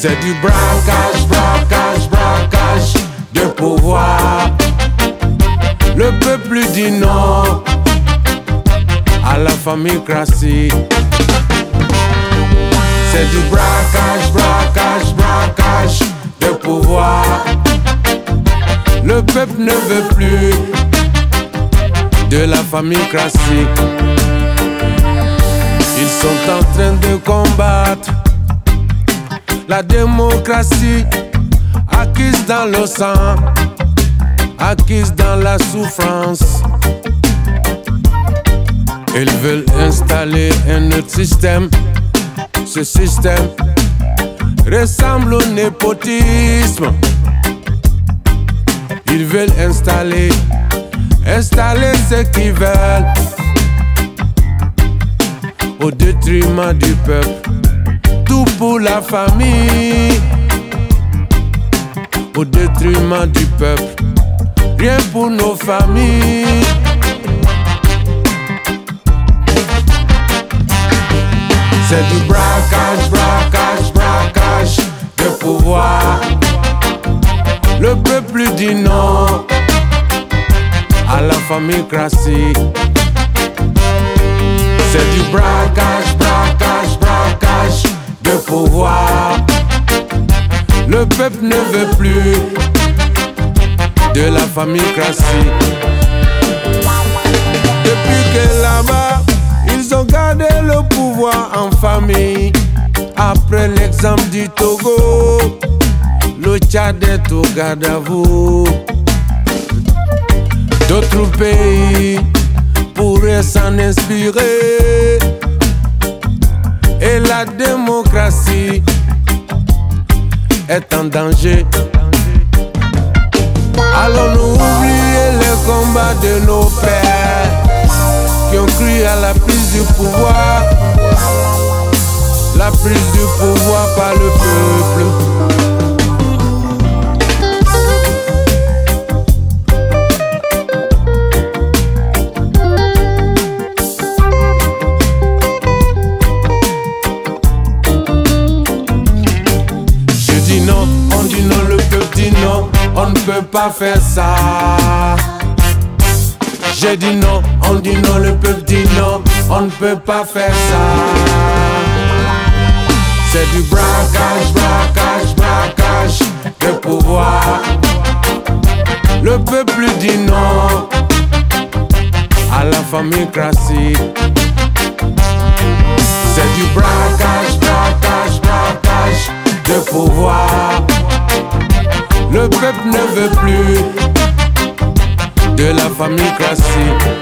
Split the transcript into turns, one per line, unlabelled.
C'est du braquage, braquage, braquage de pouvoir. Le peuple dit non à la famille classique. C'est du braquage, braquage, braquage de pouvoir. Le peuple ne veut plus de la famille classique. Ils sont en train de combattre la démocratie acquise dans le sang, acquise dans la souffrance. Ils veulent installer un autre système. Ce système ressemble au népotisme. Ils veulent installer, installer ce qu'ils veulent au détriment du peuple. Tout pour la famille, au détriment du peuple. Rien pour nos familles. C'est du braquage, braquage, braquage de pouvoir. Le peuple dit non à la famille classique. C'est du braquage, Le peuple ne veut plus de la famille classique. Depuis que là-bas, ils ont gardé le pouvoir en famille. Après l'exemple du Togo, le Tchad est au garde à vous. D'autres pays pourraient s'en inspirer. Et la démocratie est en danger. Allons-nous oublier les combats de nos pères qui ont cru à la prise du pouvoir, la prise du pouvoir par le peuple. Peut pas faire ça. J'ai dit non, on dit non, le peuple dit non, on ne peut pas faire ça. C'est du braquage, braquage, braquage de pouvoir. Le peuple dit non à la famille classique. C'est du braquage, braquage, Le